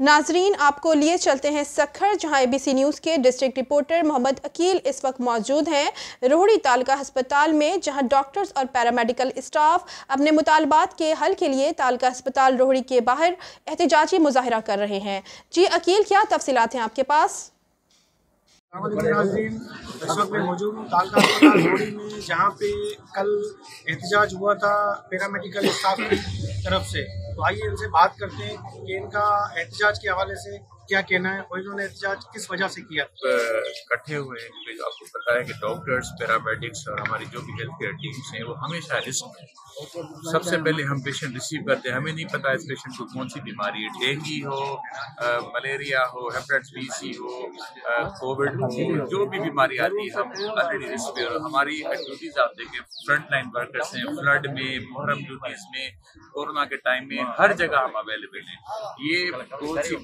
नाजरीन, आपको लिए चलते हैं सखर, जहाँ एबीसी न्यूज़ के डिस्ट्रिक्ट रिपोर्टर मोहम्मद अकील इस वक्त मौजूद हैं। रोहड़ी तालका अस्पताल में, जहाँ डॉक्टर्स और पैरामेडिकल स्टाफ अपने मुतालबात के हल के लिए तालका अस्पताल रोहड़ी के बाहर एहतजाजी मुजाहरा कर रहे हैं। जी, अकील, क्या तफसीत हैं आपके पास? नाजरीन, इस वक्त मैं मौजूद हूँ तालका अस्पताल रोहड़ी में, जहाँ पे कल एहतजाज हुआ था पैरामेडिकल स्टाफ की तरफ़ से। तो आइए इनसे बात करते हैं कि इनका एहतजाज के हवाले से क्या कहना है? और इन्होंने एहतजाज किस वजह से किया? इकट्ठे हुए हैं। आपको पता है कि डॉक्टर्स पैरामेडिक्स और हमारी जो भी हेल्थ केयर टीम्स हैं, वो हमेशा रिस्क में सबसे पहले हम पेशेंट रिसीव करते हैं। हमें नहीं पता इस पेशेंट को कौन सी बीमारी है। डेंगी हो मलेरिया हो हेपेटाइटिस बी हो कोविड हो, जो भी बीमारी आती है, हम ऑलरेडी रिस्क पे हमारी ड्यूटीज़ आप देखें फ्रंट लाइन वर्कर्स हैं फ्लड में मुहर्रम ड्यूटीज़ में, कोरोना के टाइम में हर जगह हम अवेलेबल हैं। ये बहुत सी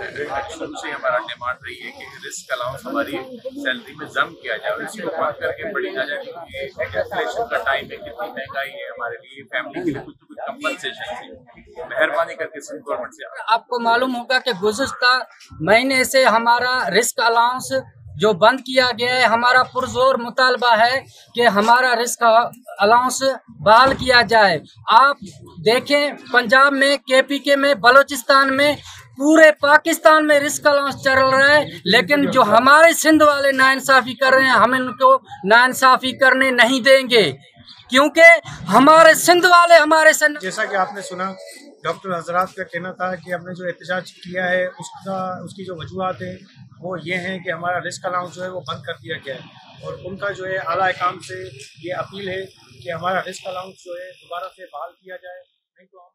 शुरू से हमारा डिमांड रही है कि रिस्क अलाउंस हमारी सैलरी में जम किया जाए और इसको बंद करके बड़ी ना जाए। इन्फ्लेशन का टाइम है, कितनी महँगाई है हमारे लिए फैमिली के लिए कुछ कुछ कंपनसेशन मेहरबानी करके सिंध गवर्नमेंट से आपको मालूम होगा कि गुजश्ता महीने से हमारा रिस्क अलाउंस जो बंद किया गया है, हमारा पुरजोर मुतालबा है कि हमारा रिस्क अलाउंस बहाल किया जाए। आप देखें, पंजाब में, केपीके में, बलूचिस्तान में पूरे पाकिस्तान में रिस्क अलाउंस चल रहा है, लेकिन जो हमारे सिंध वाले नाइंसाफ़ी कर रहे हैं, हम इनको नाइंसाफ़ी करने नहीं देंगे, क्योंकि हमारे सिंध वाले हमारे सिंध जैसा कि आपने सुना, डॉक्टर हजरात का कहना था कि हमने जो एहतजाज किया है, उसका, उसकी जो वजूहत है, वो ये हैं कि हमारा रिस्क अलाउंस जो है, वो बंद कर दिया गया है। और उनका जो है, आला काम से ये अपील है कि हमारा रिस्क अलाउंस जो है, दोबारा से बहाल किया जाए, नहीं तो हम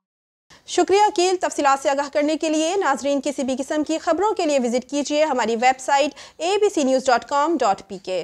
शुक्रिया अकील। तफसीत से आगाह करने के लिए नाजरीन, किसी भी किस्म की खबरों के लिए विज़िट कीजिए हमारी website A B C news dot com dot P K